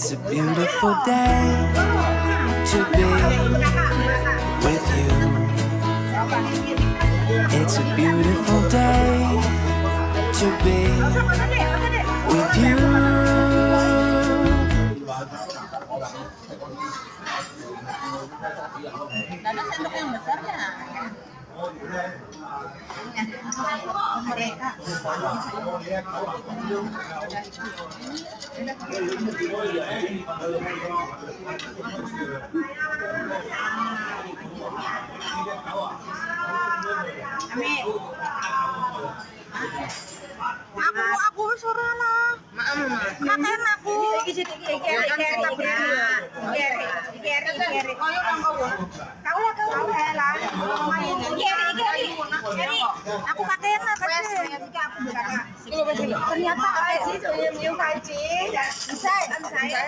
It's a beautiful day to be with you. It's a beautiful day to be with you. Besar ya. Amin. Aku aku lah. Makan aku. Iki iki iki iki iki iki Kau lah kau iki. Aku pakai apa sih? Ternyata ada sih kaji. Bisa, bisa.